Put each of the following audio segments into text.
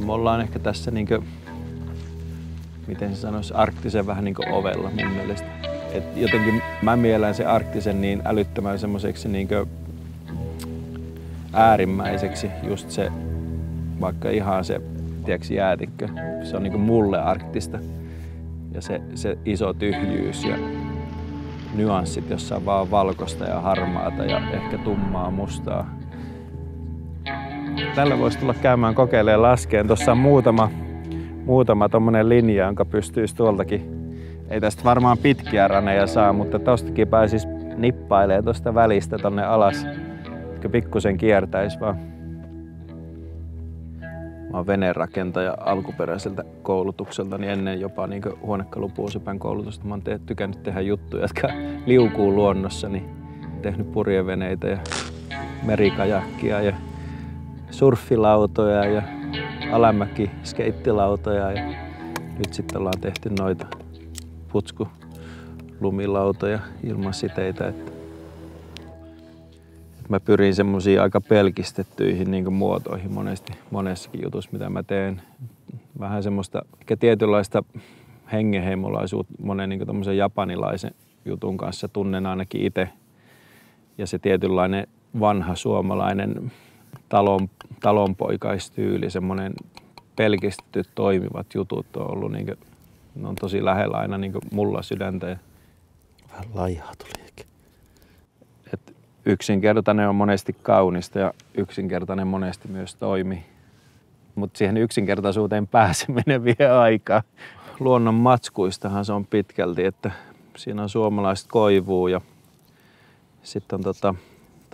me ollaan ehkä tässä niin kuin, miten se sanoisi, arktisen vähän niin kuin ovella mun mielestä. Et jotenkin mä mielän se arktisen niin älyttömän semmoiseksi niin äärimmäiseksi just se, vaikka ihan se tiedätkö, jäätikkö, se on niin mulle arktista. Ja se, se iso tyhjyys ja nyanssit, jossa on vaan valkoista ja harmaata ja ehkä tummaa mustaa. Tällä voisi tulla käymään kokeilemaan laskeen. Tuossa on muutama, muutama tommonen linja, jonka pystyisi tuoltakin. Ei tästä varmaan pitkiä raneja saa, mutta tostakin pääsis nippailee tuosta välistä tonne alas. Pikkusen kiertäisi vaan. Mä oon venerakentaja alkuperäiseltä koulutukselta, niin ennen jopa niin huonekalupuusipän koulutusta mä oon tykännyt tehdä juttuja, jotka liukuu luonnossa. Niin tehnyt purjeveneitä ja merikajakkia ja surffilautoja ja alamäki skeittilautoja ja nyt sitten ollaan tehty noita putskulumilautoja ilman siteitä. Että mä pyrin semmoisiin aika pelkistettyihin niin muotoihin monesti, monessakin jutussa, mitä mä teen. Vähän semmoista ehkä tietynlaista hengenheimolaisuutta monen niin japanilaisen jutun kanssa tunnen ainakin itse. Ja se tietynlainen vanha suomalainen talon, talonpoikaistyyli, semmoinen pelkistetyt toimivat jutut on ollut niin kuin, ne on tosi lähellä aina niin mulla sydäntä. Vähän laihaa tuli. Et yksinkertainen on monesti kaunista ja yksinkertainen monesti myös toimii. Mutta siihen yksinkertaisuuteen pääseminen vie aikaa. Luonnon matskuistahan se on pitkälti, että siinä on suomalaiset koivuu ja sitten on tota,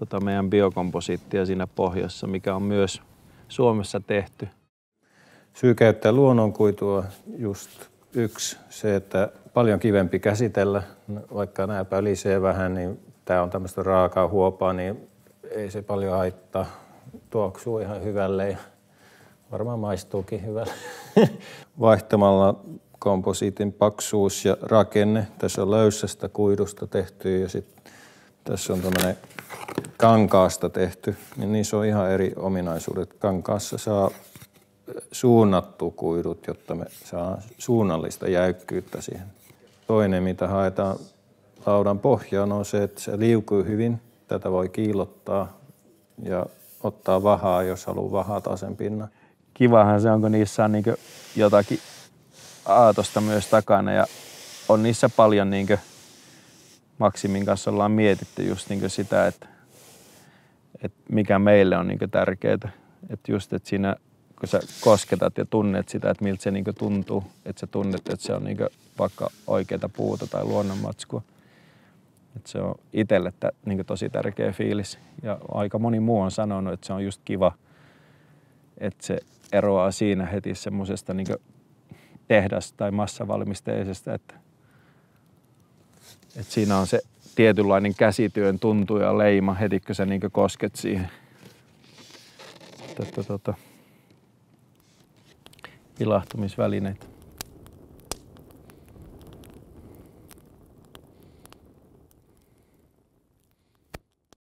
tota meidän biokomposiittia siinä pohjassa, mikä on myös Suomessa tehty. Syy käyttää luonnonkuitua just yksi se, että paljon kivempi käsitellä, vaikka nämä pölisee vähän, niin tämä on tämmöistä raakaa huopaa, niin ei se paljon haittaa. Tuoksuu ihan hyvälle ja varmaan maistuukin hyvälle. Vaihtamalla komposiitin paksuus ja rakenne. Tässä on löysästä kuidusta tehty ja sitten tässä on tämmöinen kankaasta tehty, niin niissä on ihan eri ominaisuudet. Kankaassa saa suunnattu kuidut, jotta me saa suunnallista jäykkyyttä siihen. Toinen, mitä haetaan laudan pohjaan, on se, että se liukuu hyvin. Tätä voi kiilottaa ja ottaa vahaa, jos haluaa vahata sen pinnan. Kivahan se on, kun niissä on niin jotakin aatosta myös takana ja on niissä paljon niin Maksimin kanssa ollaan mietitty just niin sitä, että, että mikä meille on niin tärkeää. Että just, että siinä kun sä kosketat ja tunnet sitä, että miltä se niin tuntuu, että sä tunnet, että se on niin vaikka oikeita puuta tai luonnonmatskua. Että se on itselle niin tosi tärkeä fiilis. Ja aika moni muu on sanonut, että se on just kiva, että se eroaa siinä heti semmoisesta niin tehdas- tai massavalmisteisesta, että et siinä on se tietynlainen käsityön tuntu ja leima heti, kun sä niin kosket siihen. Tätä, tota, ilahtumisvälineitä.